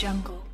jungle.